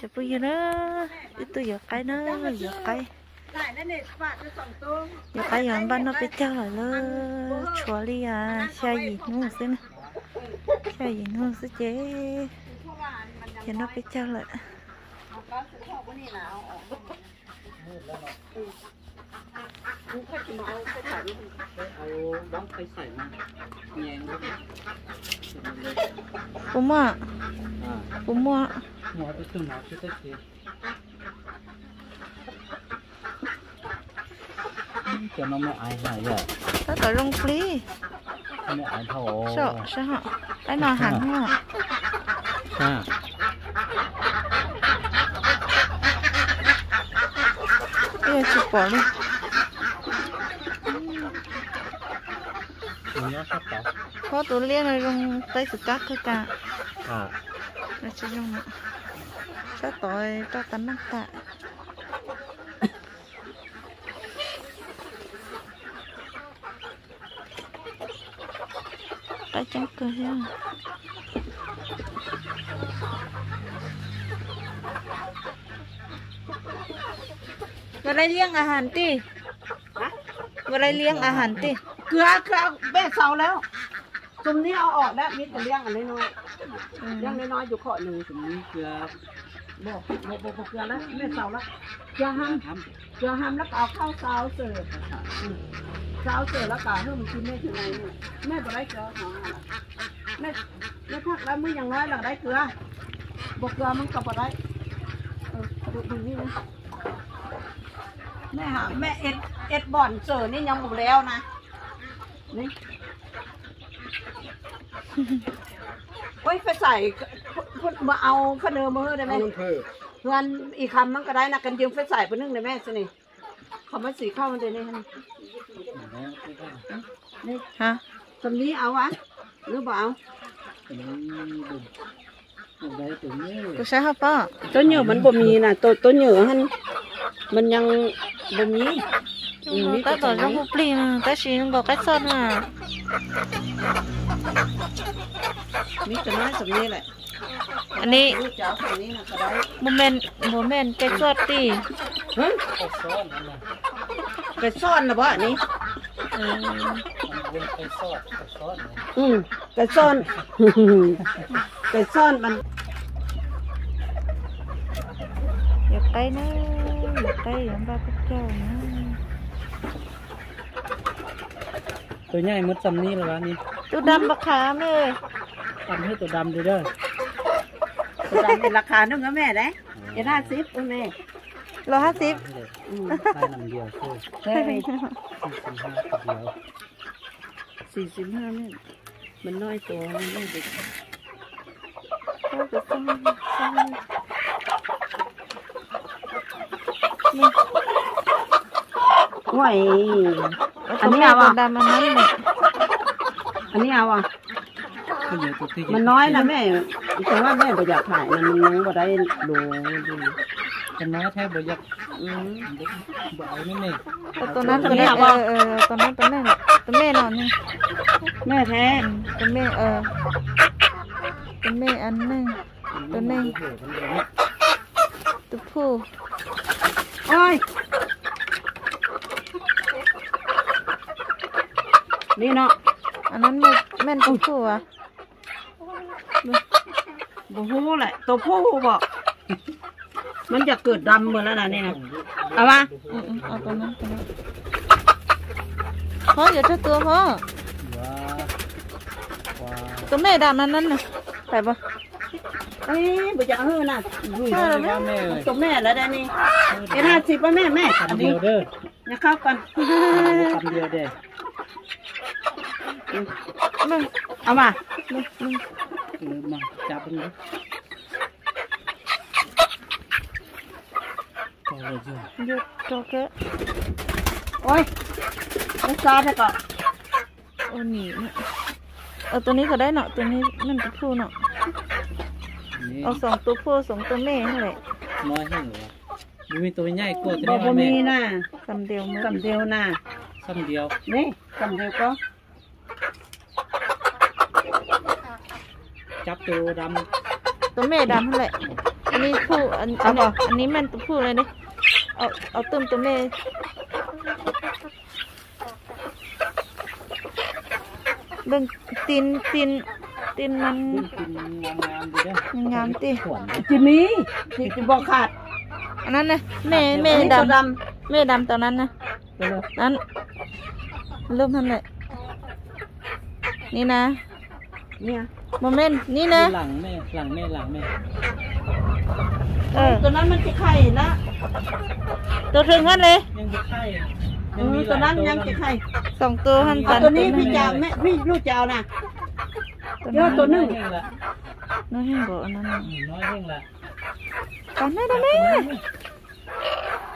จะไปอยู่เนอะอีตัวอย่าไกลเนอะอย่าไกล lại nó nè bạn nó sòng tôm อย่าไกลอย่างบ้านเราไปเจ้าเลยชัวรี่อ่ะชายหญิงนู่นสินะชายหญิงนู่นสิเจ๊ เพราะว่ามันยัง อย่าเราไปเจ้าเลย À. cũng khách mà ao khách cái gì cho nó mới ai hả giờ tất cả rong phi mới ai thầu sợ sợ họ. Cái nào hẳn hả? À cái chụp bỏ đi. nhá sắp có tủ liên này rung tới sự cắt thôi cả. À. Nó sẽ rung nữa sắp tội cho tấn năng tạ. Tay trắng cười ha. Vào đây liêng à hẳn tì vào đây liêng à hẳn tì cửa cửa ป้เสาแล้วสุ่มนี้เอาออกแล้วมีแต่เลี้ยงอันน้อยๆเลี้ยงน้อยๆอยู่ข้อหนึ่งสุ่มนี้เกลือบอกบอกบอกเกลือแล้วไม่เสาแล้วเกลือห้ามเกลือห้ามแล้วเอาข้าวเสาเสิร์ฟเสาเสิร์ฟแล้วก็ให้มันกินแม่ที่ไหแม่บ่ได้เกลือแม่แม่พักแล้วมืออยังน้อยหลังได้เกลือบอกเกลือมันกับ่ได้เอดูดูนี่นะแม่หาแม่เอ็ดเอ็ดบ่อนเสิร์ฟนี่ยังหมดแล้วนะ นี่โอ้ยไปใส่พุ่นมาเอาขนมมือได้ไหมำเพิ่มเพื่อนอีกคำมันก็ได้นะกันยืมไฟใส่ไปนึ่งเลยแม่สินี่คำว่าสีข้าวมันเดี๋ยวนี้นี่นี่ฮะสำนี้เอาวะหรือเปล่าตรงนี้ดูตรงนี้ตรงนี้กูใช้ข้าวป้าต้นเหยื่อมันบ่มีนะต้นต้นเหยื่อมันมันยังบ่มี ta tỏ trong hộp lì mà ta chỉ bỏ cách sơn mà mít cho nói sầm như lại อันนี้โมเมนต์โมเมนต์ไก่อดตีไก่ซอนนะบ่อันนี้อืมไก่ซอนไก่ซอนมันอย่าไปนะอย่าไปอย่าบ้าพวกเจ้านะ ตัวใหญ่มดซ้ำนี่แล้วนี่ตัวดำบักขามเลยทำให้ตัวดำดูเด้อตัวดำเป็นราคานึงนะแม่ได้เจ็ดห้าสิบอุ้ยแม่ร้อยห้าสิบอืมใส่น้ำเดียวคือใช่สี่สิบห้าตัวเดียวสี่สิบห้าแม่มันน้อยตัวมันไม่เด็กเขาจะต้องต้อง ห่วย อัอันนนี้นี้เอาตัวอะดำอันนั้นเนี่ยอันนี้เอาอะ ก็เยอะตัวที่มันน้อยนะแม่แต่ว่าแม่บ่อยากถ่ายมันมันยังบ่ได้ดูดูมันน้อยแท้บ่อยากอืมเด็กบ่เอานี่นี่เอาตัวนั้นตัวนี้เออเออตัวนั้นตัวนั้นตัวแม่นอนนี่แม่แท้อืมตัวแม่เออตัวแม่อันหนึงตัวนี้ตัวผู้โอ้ย นี่เนาะอันนั้นแม่แม่นตัวผู้อะบ่ฮู้แหละตัวผู้บ่มันจะเกิดดำหมดแล้วนะนี่นะเอามาอืมอืมเอาตัวนั้นตัวนั้นพ่ออย่าเท่าตัวพ่อว้าว้าตัวแม่ดำนั้นนั่นน่ะไปปะเอ้ยบ่อยากเฮือน่ะอุ้ยใช่แล้วแม่แม่เลยตัวแม่แล้วได้นี่เอ็ดห้าสิบป่ะแม่แม่คำเดียวเด้ออย่าเข้ากัน คำเดียวเด้อ Vâng, அம்மா சாப்பிடுங்க ôi nó xa thế cả ôi nhỉ. Ở tôi nghĩ ở đây nọ tôi nghĩ mình tập phu nọ. Ờ, ở sống tôi phu sống tôi mê hay vậy nói hay rồi vì tôi nhảy của tôi mê nè. Cầm điều cầm điều nè. Cầm điều. Đấy cầm điều có จับตัวดำตัวแม่ดำเท่ไหร่อันนี้ผู้อันอันอันนี้มันตัวผู้เลยเนี่เอาเอาตุ้มตัวแม่เบิ่งตีนตีนตีนมันงามตีจีนี้จีบอกขาดอันนั้นนะแม่แม่ดำแม่ดำตอนนั้นนะนั้นเริ่มทำเลยนี่นะเนี่ย โมเมนต์นี่นะ หลังแม่หลังแม่หลังแม่เออตัวนั้นมันจะไข่นะตัวถึงกันเลยยังบ่ไข่เออตัวนั้นยังจะไข่สองตัวหันเอากันตัวนี้พี่จะเอาแม่พี่ลูกจะเอานะตัวเดี๋ยวตัวหนึ่งอยแห้งละน้อยแห้งกว่าอันนั้นน่ะอืมน้อยแห้งละกันได้ไหม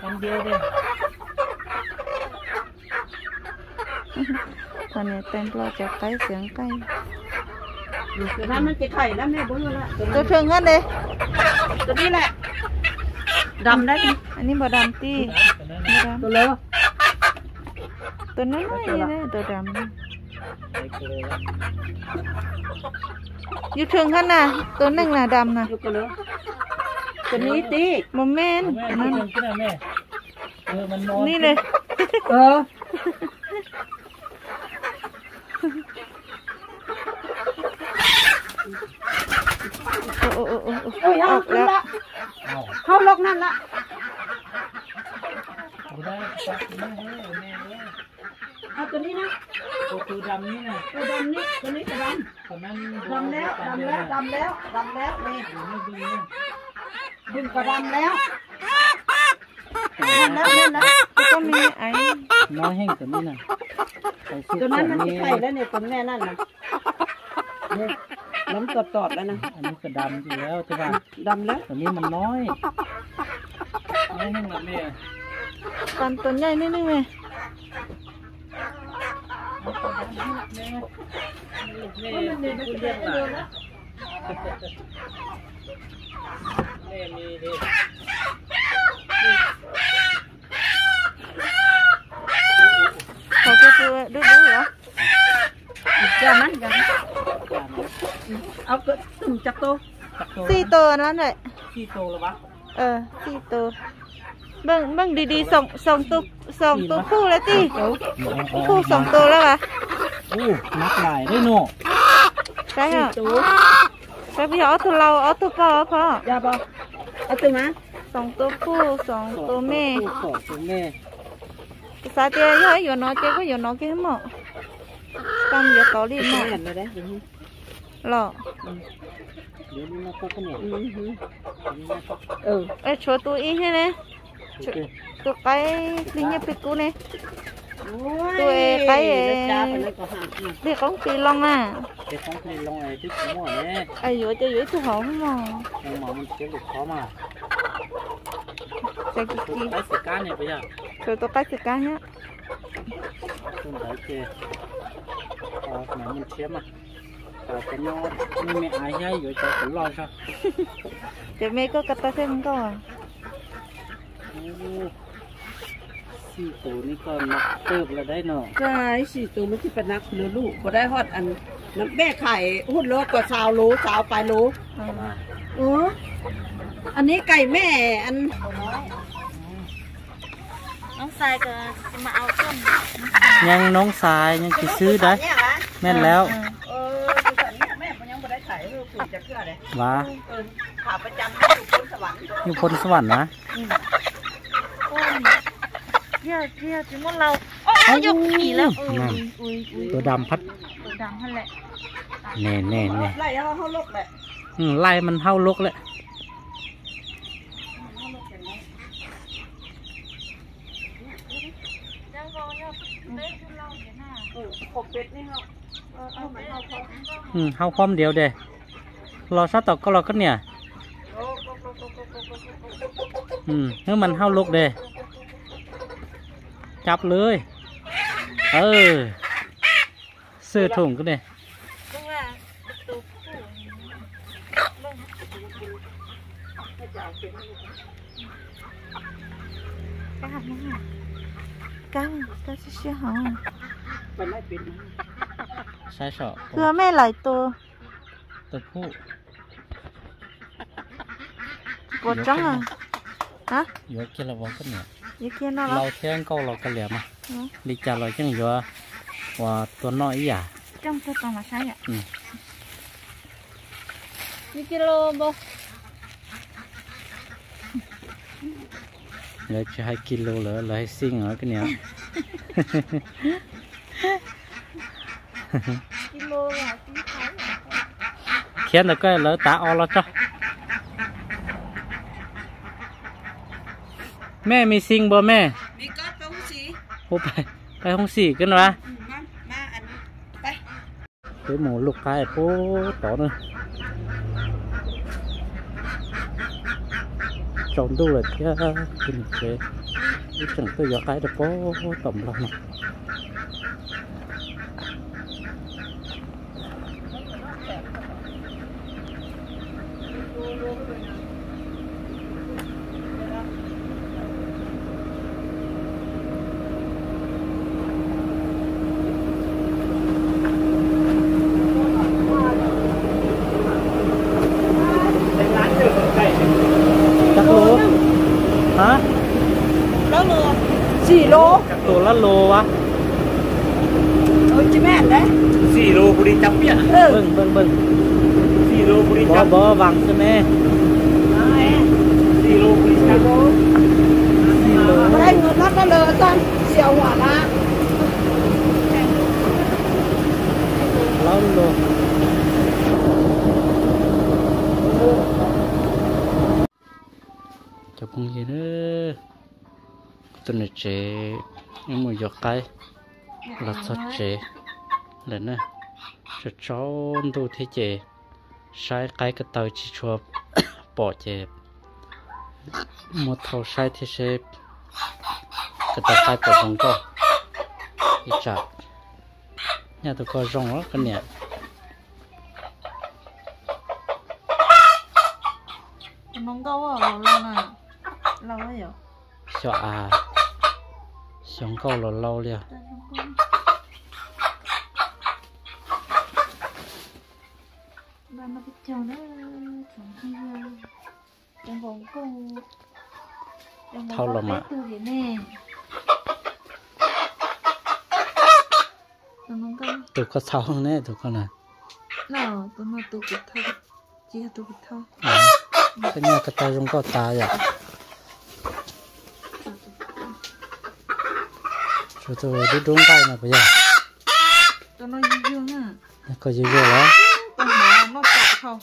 คำเดียวเด้อตอนนี้เต้นเราจะใกล้เสียงใกล้ ตัวนั้นมันจะไข่แล้วแม่บอกแล้วตัวตัวนั้นถึงกันเลยตัวนี้แหละดำได้ไหมอันนี้บ่ดำตีตัวนั้นบ่ดตัวเลอำตัวน้อยๆนี่นะตัวดำนี่ใส่เกลือละอยู่ถึงกันน่ะ ตัวหนึ่งน่ะดำน่ะอยู่ตัวเลอตัวนี้ตีโมเมนต์แม่อันที่นั้นเพิ่งกินอะแม่เออมันนอนนี่เลยเออ โอ้โอ้โอ้โอ้ยออกแล้วเอาเข้าล็อกนั่นละบ่ได้จับแม่เฮ้ยแม่เฮ้ยเอาตัวนี้นะตัวคือดำนี่นะตัวดำนี่ตัวนี้ตัวดตอนนั้นดำแล้วดำแล้วดำแล้วดำแล้วนี่อยู่ไม่ดีนะดึงก็ดำแล้วนั่นแล้วนั่นแล้วก็มีไอ้น้อยแห้งแต่นี่นะตัวนั้นมันแบบจะไข่แล้วเนี่ยตัวแม่นั่นนะ เนี่ยน้ำตอดตอดๆแล้วนะอันนี้ก็ดำอยู่แล้วใช่ป่ะดำแล้วแต่นี่มันน้อยน้อยแห้งละแม่ตอนตัวใหญ่นิดนึงไหมแม่แม่คุณเรียกหลานแม่มีดิ ốc cỡ từng chặt tô. Si tờ nó này. Si tờ là bác. Ờ si tờ. Mừng mừng đi đi sống sống tu sống tu khu là ti khu sống tu là bà. Mắt lại đây nổ cái hả? cái bây giờ ở thu lâu ở thu phở phở dạ bà. Ở từ má sống tu khu sống tu mê sống tu mê sao thế giờ nó chơi có giờ nó cái mà xong giờ tỏ đi mà lọ. Ừ. Ê chúa tôi ít thế này. Tôi cái linh nhập cú này. Tôi cái để không kỳ long à. Để không kỳ long này chứ mua rồi đấy. Ai dối chơi dối tôi không mà. Không mà mình kiếm được khó mà. Tôi cái sợi cá này bây giờ. Tôi tôi cái sợi cá nhá. Tôi thấy ờ, kìa à mà mình kiếm à. ไม่อายใช่อยู่จะผลรอดครับเดี๋ยวเมย์ก็กระตาเส้นก่อนสี่ตัวนี่ก็นักเติบเราได้เนาะใช่สี่ตัวมันที่เป็นนักเนื้อลูกก็ได้ฮอดอันน้ำแม่ไข่หุ่นรถกกว่าสาวรู้สาวไปรู้อออันนี้ไก่แม่อันน้องสายก็จะมาเอาต้นยังน้องสายยังจะซื้อได้แม่แล้ว จะเชื่อเลยว้าเออขาประจำอยู่บนสวรรค์อยู่พลสวรรค์นะต้นเที่ยวเที่ยวถึงพวกเราโอ้ยยกขี่แล้วเออนั่นอุ้ยอุ้ยตัวดำพัดตัวดำนั่นแหละแน่แน่แน่ไล่เขาเขาลกแหละอืมไล่มันเท่าลกเลยเออขบเป็ดนี่เขาเออเอามันเอาเขาอืมเท่าพร้อมเดียวเด้ lo sát tộc có lo cất nhỉ ừ nếu mình hao lục đề. Chọc lưới. Ừ. Sư thủng cái này. Căng ta sẽ sẽ hỏng sai sợ. Cửa mẹ lại tôi. Tôi phụ vỏ trắng à? à? hả? Vỏ kia là vỏ cái nè vỏ kia nó câu lò cái lẻ mà. Ừ. Đi chả lò chẳng vỏ và tuần nó ý à? Trong tôi à ừ. Vỏ kia lò bông lấy cho kilo nữa lấy xin ở cái nè kilo là kén là cái lỡ tá o lo cho. mẹ mi xin bố mẹ มีก็ต้องสี ô phải phải không xỉ cái nó ra อืมมามาอันไป cái mù lục cái phố tỏ nữa trộn tu là cái kinh chế cái chẳng tôi giờ cái được phố tổng lòng này chắc lô á. Ôi chị mẹ đấy. Sì lô bù đi chấm bia Ừ. Bừng bừng bừng Sì lô bù đi chấm. Bó bó vàng chứ mẹ. Sì lô bù đi chấm. Ở đây nó nó lờ con. Xèo hỏa lá Lắm rồi. Cho con gì nữa tôi là trẻ nhưng mà giọt cái là sao chế là nè. Cho cháu tôi thấy chế sai cái cái tàu chỉ chua bỏ chế một thầu sai thì sẽ cái tàu sai bỏ không có đi chặt nhà tôi có rong đó cái này mong câu à lâu lâu nè lâu rồi cho à sống câu là lâu liền chẳng trong vòng câu trong Thâu thế nè tụi có không nè tôi có này. Nào tụi nó tụi cái thâu chỉ là tụi cái thâu à, cái nhà cái tay trong có ta vậy cho tôi đi đúng cái này bây giờ. Tụi nó dư dương à có gì rồi đó tụi nó nó chặt không?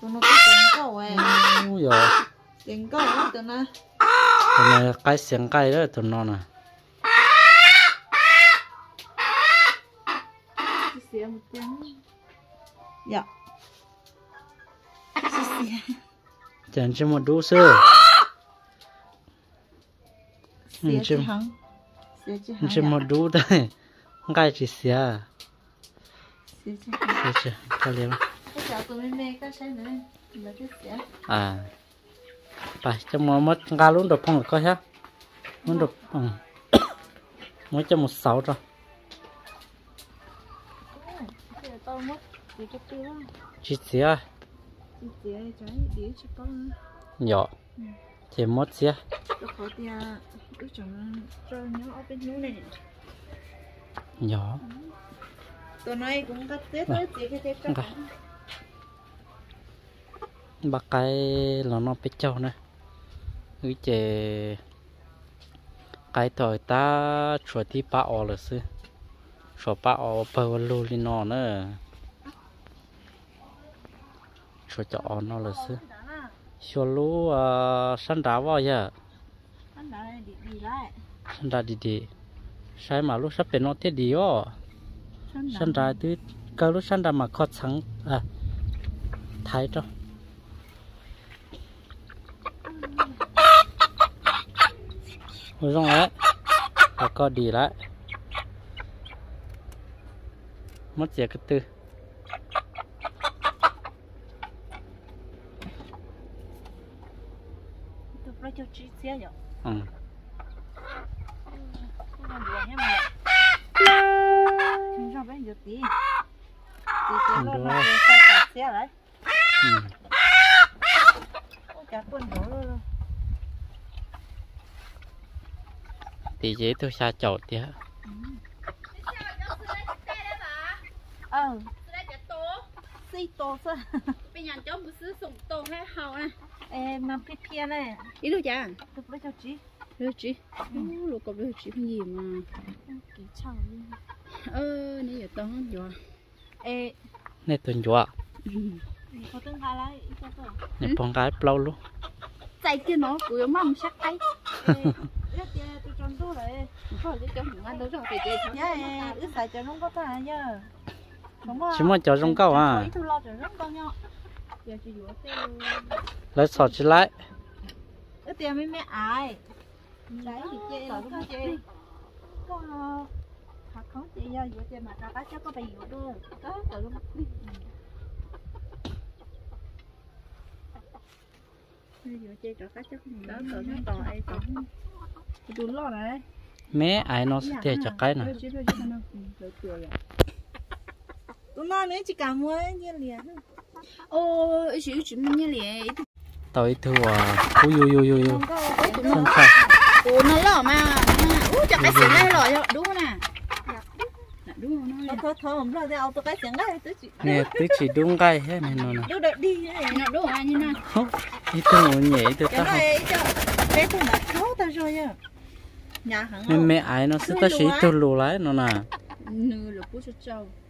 Tụi nó cái tiếng câu ấy. Ui rồi tiếng câu á tụi nó tụi này cái xiềng cái đó tụi nó nè. Xì một tiếng. Dạ. Chẳng chỉ một đu sơ Ừ, chứ chỉ một đu đây cái chỉ xìa xì chứ cái xì à. Phải cho một mất ga luôn được phong coi ha muốn được ừ. mới cho một sáu rồi chỉ có nhỏ mất tôi bên นู้น này. Nhỏ. Tụi nó cũng cắt tết đấy chỉ cái tết Ok. bắt cái là nó bị trâu nữa cái chè cái thời ta chuột thì ba o là sư chuột ba o bờ lù li nó nữa. Chuột cho nó là sư chuột lú à săn đá vào giờ anh đã đi đi lại. Săn đá đi đi. Sai mà lúc sắp đến nó thế đi ó săn đá từ cái lúc săn đá mà khó sáng à thái cho. Ôi rong đấy Và có đi lại. Mất giờ cái tư tôi phải cho chị xe rồi Ừ không làm buồn 요 응. 김상 bên giật đi. Thì cái đó nó sẽ cả xe đấy. Ừ. Ôi chả quên đổ dễ tôi xa chậu tí hả? 是多少？别人家不是送多还好呢。哎，蛮偏偏嘞。一路讲。都不着急。不着急。哦，如果不着急，便宜嘛。几长呢？呃，你也等着。哎。你等着啊？嗯。có tương lai là cái đó. Nhật Bản cái bao luôn. Chạy kia nó cứ mắm sắc cái. Rất kia tôi chọn tôi rồi. Không phải tôi chọn ăn đâu rồi thì kia. Dạ, ước xài cho nó có ta nhá chỉ muốn cho rong cao à? lấy sọt chỉ lại. Tiền mấy mẹ ai? Lấy thì chơi cũng có chơi có thật không? Chị giờ vừa chơi mà ra bác chắc có bị vừa đưa. Có tự mẹ ai nó sẽ cho cái này nó nữa chỉ cảm ơn như liền ô chỉ chỉ mình như liền tao thua. Ui ui ui ui không phải ủa nó lỏ mà. Ủa chắc cái gì đây lỏ đúng không dạ, nè nè tôi chỉ đúng cái hết này nó nè. Đi nó đúng ai như nè ít tôi ngồi nhẹ tôi tao mẹ ai nó sẽ ta chỉ tôi lù lại nó nè. Nửa là bút cho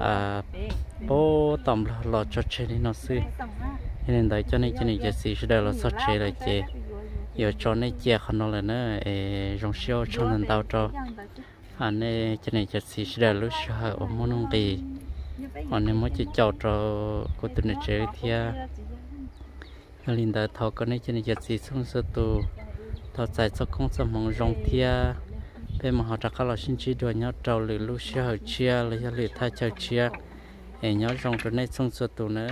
à bố tầm lò cho chơi đi nó sư nên đấy, cho nên cho nên giờ xí sẽ đây là sao chơi lại chơi giờ cho nên chơi không nó là nó rong siêu cho nên tao cho. À, anh nên cho nên giờ xí sẽ đây lúc sau ở môn ông kỳ anh ờ, nếu mới chỉ cho cho cô tụi nó chơi thì à. Linh đã thọ cái này cho nên giờ xí xuống sơ tu thọ giải cho công sở mong rong thì à bên mà họ chắc là xin chỉ đùa nhau trâu lử lúc sau chia lử lử thay chờ chia. Để nhau trong cái này xong sơ tu nữa.